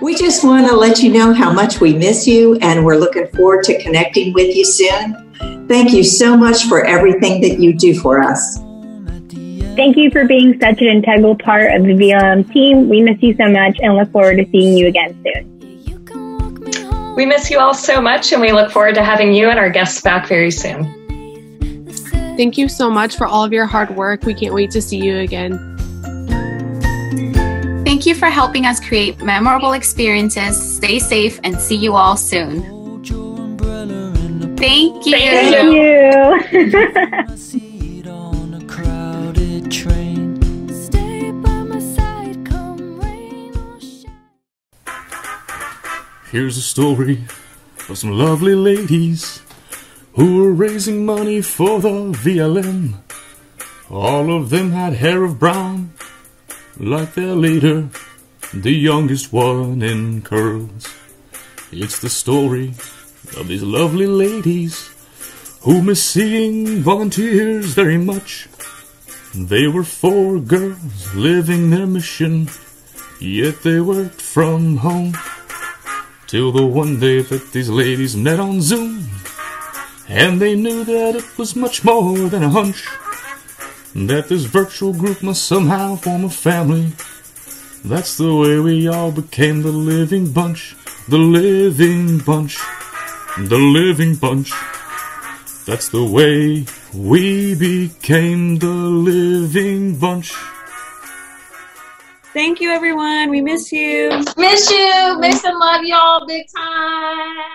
We just want to let you know how much we miss you and we're looking forward to connecting with you soon. Thank you so much for everything that you do for us. Thank you for being such an integral part of the VLM team. We miss you so much and look forward to seeing you again soon. We miss you all so much and we look forward to having you and our guests back very soon. Thank you so much for all of your hard work. We can't wait to see you again. Thank you for helping us create memorable experiences. Stay safe and see you all soon. Thank you. Thank you. Here's a story of some lovely ladies who were raising money for the VLM. All of them had hair of brown, like their leader, the youngest one in curls. It's the story of these lovely ladies who miss seeing volunteers very much. They were four girls living their mission, yet they worked from home. Till the one day that these ladies met on Zoom, and they knew that it was much more than a hunch. That this virtual group must somehow form a family. That's the way we all became the living bunch. The living bunch. The living bunch. That's the way we became the living bunch. Thank you, everyone. We miss you. Miss you. Miss and love y'all big time.